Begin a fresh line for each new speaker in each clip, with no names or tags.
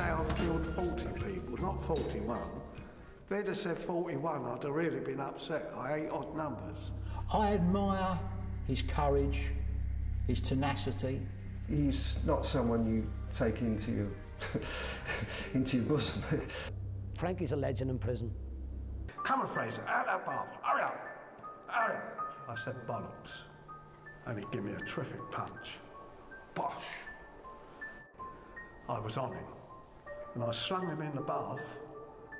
say I've killed 40 people, not 41. If they'd have said 41, I'd have really been upset. I hate odd numbers.
I admire his courage, his tenacity.
He's not someone you take into your, into your bosom.
Frankie's a legend in prison.
Come on, Fraser, out that bath. Hurry up. Hurry up. I said bollocks. And he gave me a terrific punch. Bosh. I was on him. And I slung him in the bath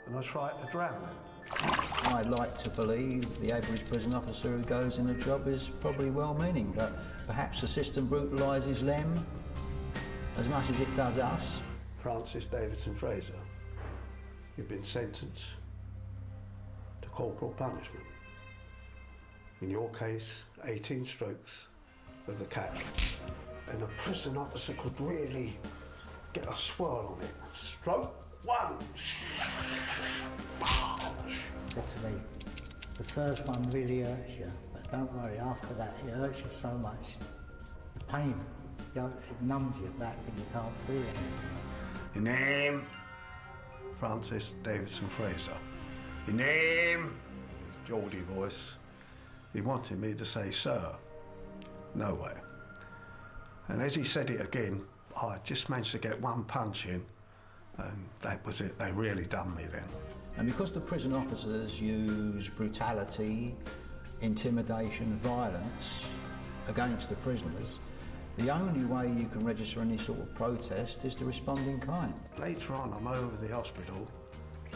and I tried to drown him.
I'd like to believe the average prison officer who goes in a job is probably well-meaning, but perhaps the system brutalises them as much as it does us.
Francis Davidson Fraser, you've been sentenced to corporal punishment. In your case, 18 strokes with the cat. And a prison officer could really get a swirl on it. Stroke one.
said to me, the first one really hurts you, but don't worry, after that it hurts you so much. The pain, you know, it numbs you back and you can't feel it.
Your name? Francis Davidson Fraser. Your name? His Geordie voice. He wanted me to say, sir. No way. And as he said it again, I just managed to get one punch in, and that was it. They really done me then.
And because the prison officers use brutality, intimidation, violence against the prisoners, the only way you can register any sort of protest is to respond in kind.
Later on, I'm over the hospital.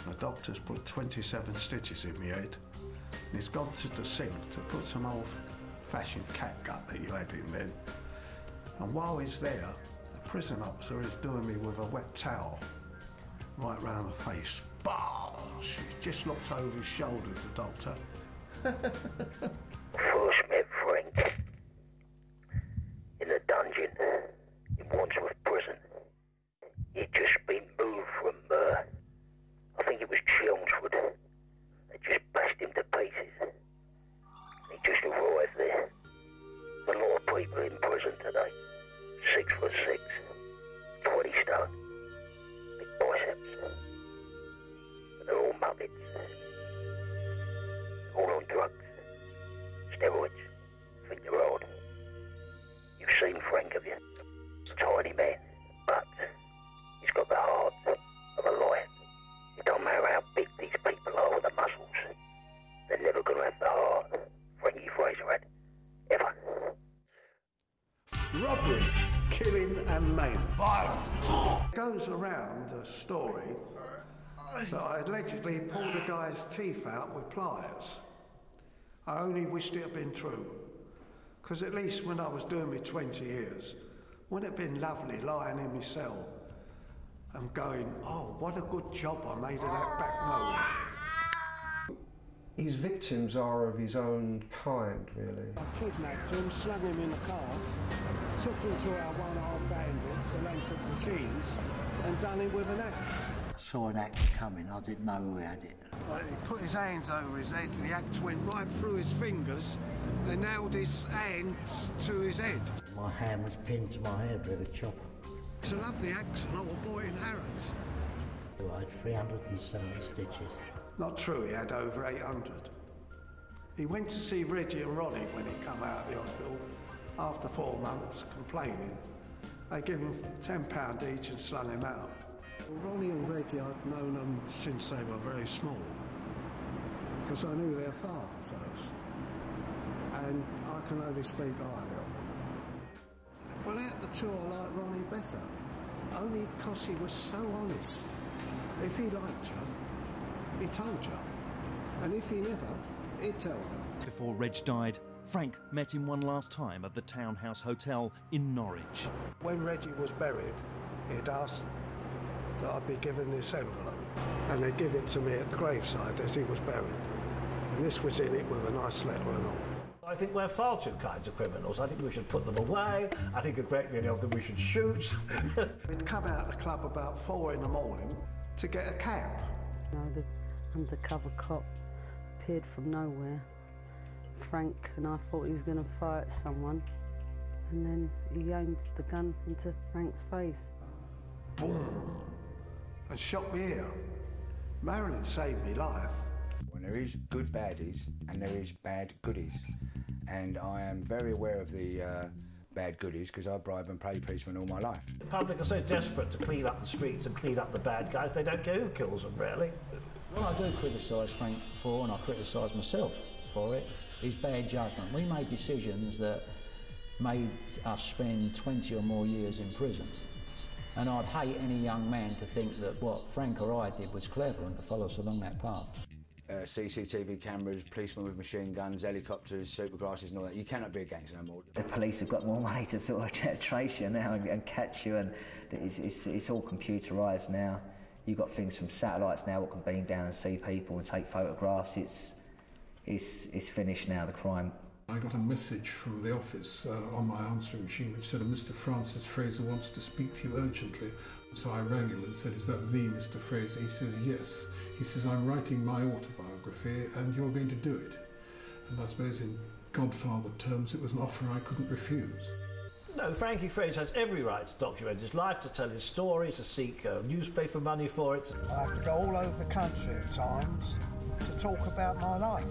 The doctor's put 27 stitches in my head. And he's gone to the sink to put some old-fashioned catgut that you had in then. And while he's there, the prison officer is doing me with a wet towel right round the face. Bosh! He just looked over his shoulder, the doctor.
First met Frank in the dungeon in Wandsworth Prison. He'd just been moved from, uh, I think it was Chelmsford. They just bashed him to pieces. He just arrived there. A lot of people in prison today. Six foot six, 20 stone, big biceps. They're all muppets. All on drugs, steroids, think they're old. You've seen Frank, have you? Tiny man, but he's got the heart of a lion. It don't matter how big these people are with the muscles. They're never gonna have the heart Frankie Fraser had. Ever.
Robbery, killing and maiming. Violence. Goes around a story that I allegedly pulled a guy's teeth out with pliers. I only wished it had been true. Because at least when I was doing my 20 years, wouldn't it have been lovely lying in my cell and going, oh, what a good job I made of that back molar.
His victims are of his own kind, really.
I kidnapped him, slung him in a car, took him to our one-armed bandits, the Atlantic machines, and done him with an axe.
I saw an axe coming, I didn't know who had it.
Well, he put his hands over his head and the axe went right through his fingers and nailed his hands to his head.
My hand was pinned to my head with a chopper.
It's a lovely axe, an old boy in Harrods.
I had 370 stitches.
Not true, he had over 800. He went to see Reggie and Ronnie when he come out of the hospital after four months complaining. They gave him £10 each and slung him out. Ronnie and Reggie, I'd known them since they were very small because I knew their father first. And I can only speak highly of them. Well, out the two, I liked Ronnie better. Only because he was so honest. If he liked you, he told you. And if he never, he'd tell you.
Before Reg died, Frank met him one last time at the Townhouse Hotel in Norwich.
When Reggie was buried, he'd asked that I'd be given this envelope. And they'd give it to me at the graveside as he was buried. And this was in it with a nice letter and all.
I think we're far too kinds of criminals. I think we should put them away. I think a great many of them we should shoot.
We'd come out of the club about four in the morning to get a cab.
No, the undercover cop appeared from nowhere. Frank and I thought he was going to fire at someone, and then he aimed the gun into Frank's face.
Boom! and shot me here. Marilyn saved me life.
When there is good baddies and there is bad goodies. And I am very aware of the uh, bad goodies because I bribe and pay policemen all my life.
The public are so desperate to clean up the streets and clean up the bad guys, they don't care who kills them, really.
What I do criticise Frank for, and I criticise myself for it, is bad judgment. We made decisions that made us spend 20 or more years in prison. And I'd hate any young man to think that what Frank or I did was clever and to follow us along that path.
Uh, CCTV cameras, policemen with machine guns, helicopters, supergrasses and all that. You cannot be a gangster no more.
The police have got more money to sort of trace you now and, and catch you and it's, it's, it's all computerised now. You've got things from satellites now that can beam down and see people and take photographs. It's, it's, it's finished now, the crime.
I got a message from the office uh, on my answering machine which said, Mr Francis Fraser wants to speak to you urgently. So I rang him and said, is that the Mr Fraser? He says, yes. He says, I'm writing my autobiography and you're going to do it. And I suppose in Godfather terms, it was an offer I couldn't refuse.
No, Frankie Fraser has every right to document his life, to tell his story, to seek uh, newspaper money for it.
I have to go all over the country at times to talk about my life.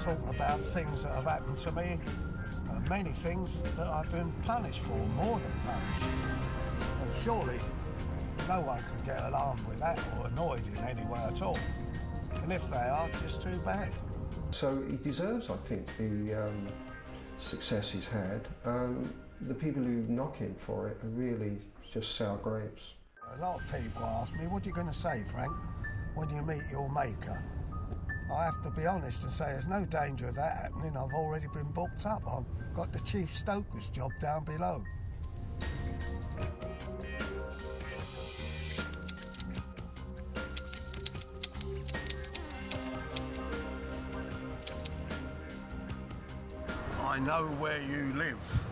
Talk about things that have happened to me and many things that I've been punished for, more than punished. And surely no one can get alarmed with that or annoyed in any way at all. And if they are, just too bad.
So he deserves, I think, the um, success he's had. Um, the people who knock him for it are really just sour grapes.
A lot of people ask me, what are you going to say, Frank, when you meet your maker? I have to be honest and say there's no danger of that happening. I've already been booked up. I've got the Chief Stoker's job down below. I know where you live.